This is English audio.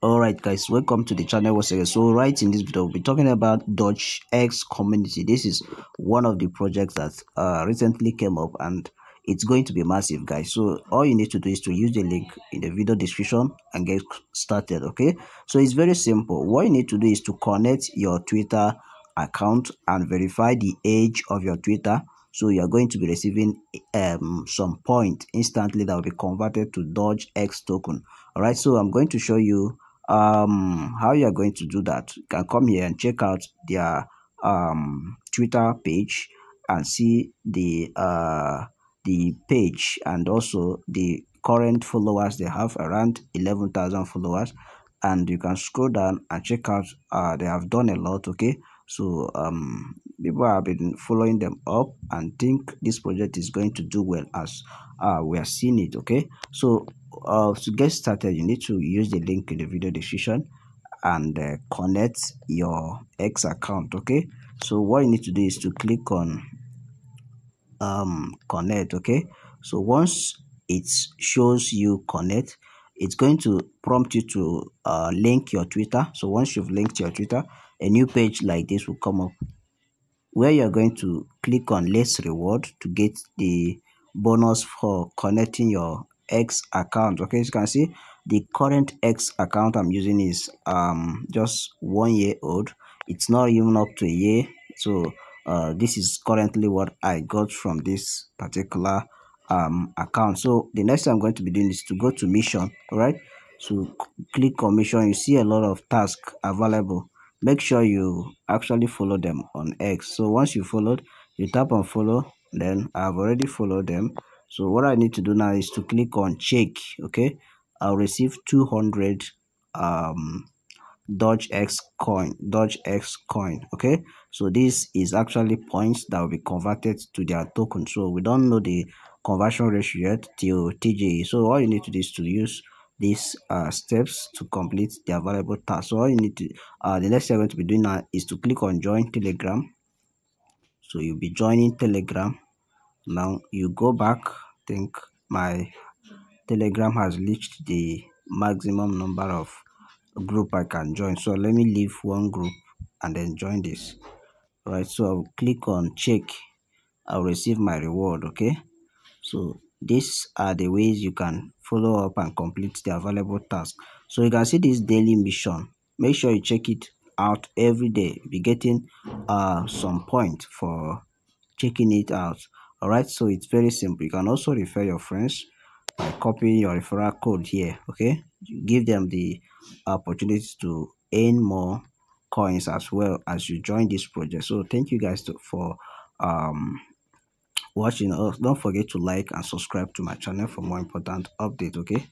all right guys welcome to the channel once again. So right in this video we'll be talking about DogX community. This is one of the projects that uh, recently came up and it's going to be massive guys. So all you need to do is to use the link in the video description and get started okay? So it's very simple. What you need to do is to connect your twitter account and verify the age of your twitter. So you are going to be receiving um, some point instantly that will be converted to DogX token. All right so i'm going to show you um how you are going to do that? You can come here and check out their um twitter page and see the uh the page and also the current followers they have around 11,000 followers. And you can scroll down and check out uh they have done a lot okay? So um people have been following them up and think this project is going to do well as uh we are seeing it okay? So uh, to get started you need to use the link in the video description and uh, connect your x account okay? So what you need to do is to click on um connect okay? So once it shows you connect it's going to prompt you to uh, link your twitter. So once you've linked your twitter a new page like this will come up where you're going to click on let's reward to get the bonus for connecting your X account. Okay, as you can see, the current X account I'm using is um just one year old. It's not even up to a year. So uh, this is currently what I got from this particular um account. So the next thing I'm going to be doing is to go to mission. All right. So click on mission. You see a lot of tasks available. Make sure you actually follow them on X. So once you followed, you tap on follow. Then I've already followed them so what i need to do now is to click on check okay? I'll receive 200 um DogX coin DogX coin okay? So this is actually points that will be converted to their token. So we don't know the conversion ratio yet till tge so all you need to do is to use these uh, steps to complete the available task. So all you need to uh, the next thing you're going to be doing now is to click on join telegram. So you'll be joining telegram now you go back think my telegram has reached the maximum number of group i can join. So let me leave one group and then join this. Right so i'll click on check. I'll receive my reward okay? So these are the ways you can follow up and complete the available task. So you can see this daily mission. Make sure you check it out every day. Be getting uh some point for checking it out all right so it's very simple. You can also refer your friends by copying your referral code here okay? Give them the opportunity to earn more coins as well as you join this project. So thank you guys to, for um watching. Us don't forget to like and subscribe to my channel for more important updates okay